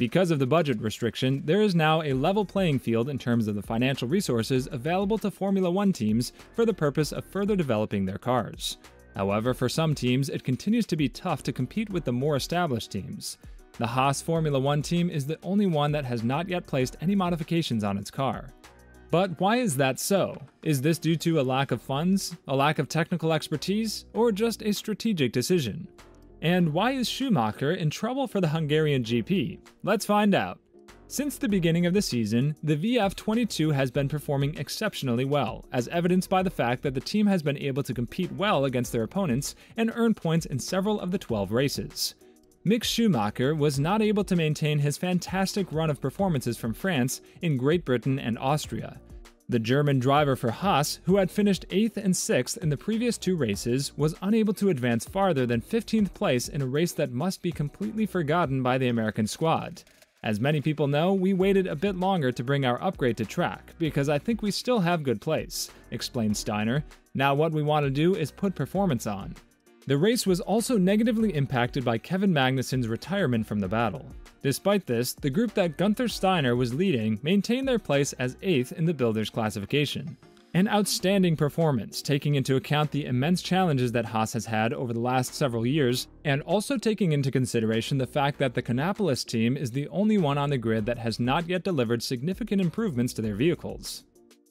Because of the budget restriction, there is now a level playing field in terms of the financial resources available to Formula One teams for the purpose of further developing their cars. However, for some teams, it continues to be tough to compete with the more established teams. The Haas Formula One team is the only one that has not yet placed any modifications on its car. But why is that so? Is this due to a lack of funds, a lack of technical expertise, or just a strategic decision? And why is Schumacher in trouble for the Hungarian GP? Let's find out. Since the beginning of the season, the VF22 has been performing exceptionally well, as evidenced by the fact that the team has been able to compete well against their opponents and earn points in several of the 12 races. Mick Schumacher was not able to maintain his fantastic run of performances from France in Great Britain and Austria, the German driver for Haas, who had finished 8th and 6th in the previous two races, was unable to advance farther than 15th place in a race that must be completely forgotten by the American squad. As many people know, we waited a bit longer to bring our upgrade to track, because I think we still have good place, explained Steiner. Now what we want to do is put performance on. The race was also negatively impacted by Kevin Magnussen's retirement from the battle. Despite this, the group that Gunther Steiner was leading maintained their place as 8th in the Builders classification. An outstanding performance, taking into account the immense challenges that Haas has had over the last several years, and also taking into consideration the fact that the Kannapolis team is the only one on the grid that has not yet delivered significant improvements to their vehicles.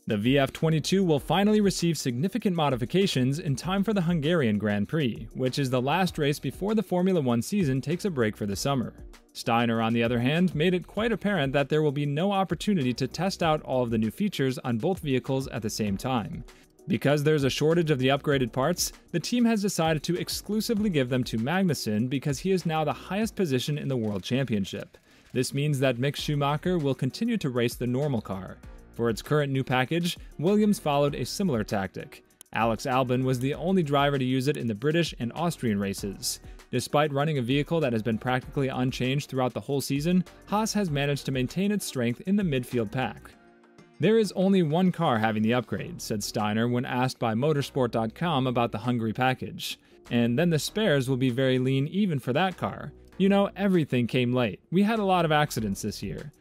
The VF22 will finally receive significant modifications in time for the Hungarian Grand Prix, which is the last race before the Formula One season takes a break for the summer. Steiner, on the other hand, made it quite apparent that there will be no opportunity to test out all of the new features on both vehicles at the same time. Because there's a shortage of the upgraded parts, the team has decided to exclusively give them to Magnussen because he is now the highest position in the World Championship. This means that Mick Schumacher will continue to race the normal car. For its current new package, Williams followed a similar tactic. Alex Albon was the only driver to use it in the British and Austrian races. Despite running a vehicle that has been practically unchanged throughout the whole season, Haas has managed to maintain its strength in the midfield pack. There is only one car having the upgrade, said Steiner when asked by Motorsport.com about the Hungary package. And then the spares will be very lean even for that car. You know, everything came late. We had a lot of accidents this year.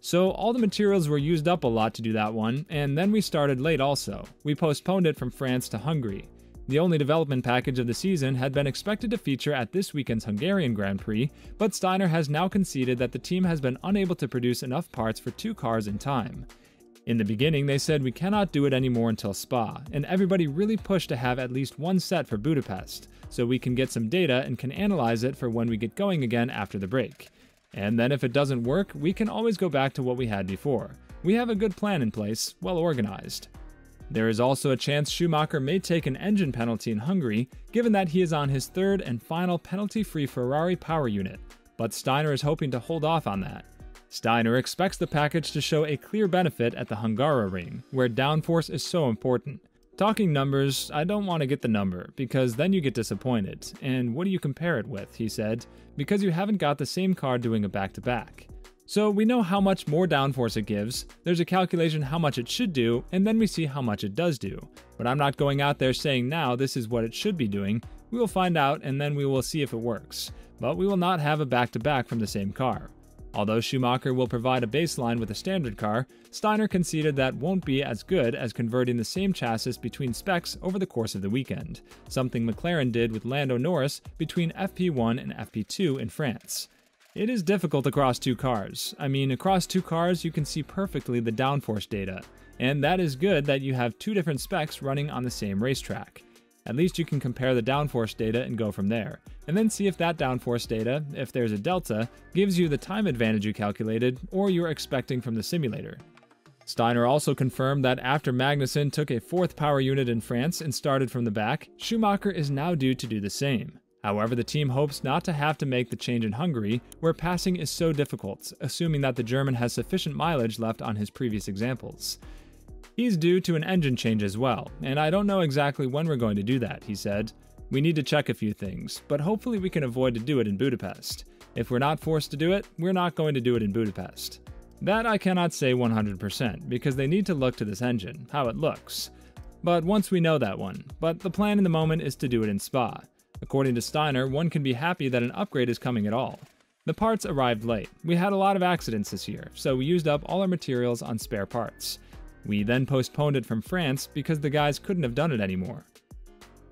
So all the materials were used up a lot to do that one, and then we started late also. We postponed it from France to Hungary. The only development package of the season had been expected to feature at this weekend's Hungarian Grand Prix, but Steiner has now conceded that the team has been unable to produce enough parts for two cars in time. In the beginning, they said we cannot do it anymore until Spa, and everybody really pushed to have at least one set for Budapest, so we can get some data and can analyze it for when we get going again after the break. And then if it doesn't work, we can always go back to what we had before. We have a good plan in place, well organized. There is also a chance Schumacher may take an engine penalty in Hungary, given that he is on his third and final penalty free Ferrari power unit, but Steiner is hoping to hold off on that. Steiner expects the package to show a clear benefit at the Hungaroring, where downforce is so important. Talking numbers, I don't want to get the number, because then you get disappointed. And what do you compare it with, he said, because you haven't got the same car doing a back to back. So we know how much more downforce it gives, there's a calculation how much it should do, and then we see how much it does do. But I'm not going out there saying now this is what it should be doing. We will find out and then we will see if it works. But we will not have a back to back from the same car. Although Schumacher will provide a baseline with a standard car, Steiner conceded that won't be as good as converting the same chassis between specs over the course of the weekend, something McLaren did with Lando Norris between FP1 and FP2 in France. It is difficult across two cars. I mean, across two cars, you can see perfectly the downforce data, and that is good that you have two different specs running on the same racetrack. At least you can compare the downforce data and go from there, and then see if that downforce data, if there's a delta, gives you the time advantage you calculated or you're expecting from the simulator. Steiner also confirmed that after Magnussen took a fourth power unit in France and started from the back, Schumacher is now due to do the same. However, the team hopes not to have to make the change in Hungary, where passing is so difficult, assuming that the German has sufficient mileage left on his previous examples. He's due to an engine change as well, and I don't know exactly when we're going to do that, he said. We need to check a few things, but hopefully we can avoid to do it in Budapest. If we're not forced to do it, we're not going to do it in Budapest. That I cannot say 100%, because they need to look to this engine, how it looks. But once we know that one, but the plan in the moment is to do it in Spa. According to Steiner, one can be happy that an upgrade is coming at all. The parts arrived late. We had a lot of accidents this year, so we used up all our materials on spare parts. We then postponed it from France because the guys couldn't have done it anymore.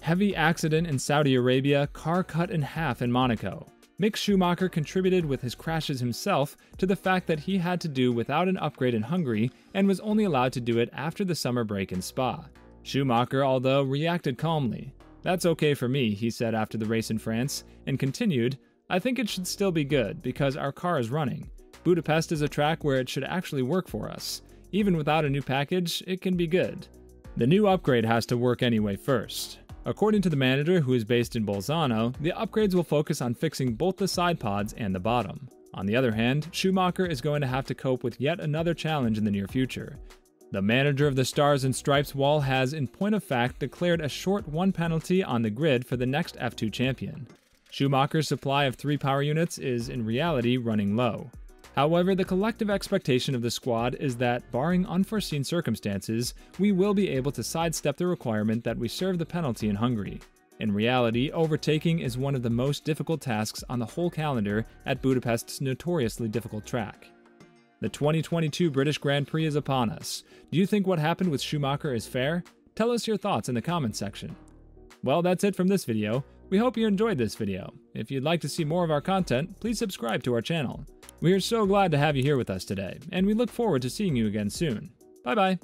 Heavy accident in Saudi Arabia, car cut in half in Monaco. Mick Schumacher contributed with his crashes himself to the fact that he had to do without an upgrade in Hungary and was only allowed to do it after the summer break in Spa. Schumacher, although, reacted calmly. That's okay for me, he said after the race in France, and continued, I think it should still be good because our car is running. Budapest is a track where it should actually work for us. Even without a new package, it can be good. The new upgrade has to work anyway first. According to the manager, who is based in Bolzano, the upgrades will focus on fixing both the side pods and the bottom. On the other hand, Schumacher is going to have to cope with yet another challenge in the near future. The manager of the Stars and Stripes wall has, in point of fact, declared a short one penalty on the grid for the next F2 champion. Schumacher's supply of three power units is, in reality, running low. However, the collective expectation of the squad is that, barring unforeseen circumstances, we will be able to sidestep the requirement that we serve the penalty in Hungary. In reality, overtaking is one of the most difficult tasks on the whole calendar at Budapest's notoriously difficult track. The 2022 British Grand Prix is upon us. Do you think what happened with Schumacher is fair? Tell us your thoughts in the comments section. Well, that's it from this video. We hope you enjoyed this video. If you'd like to see more of our content, please subscribe to our channel. We are so glad to have you here with us today, and we look forward to seeing you again soon. Bye bye.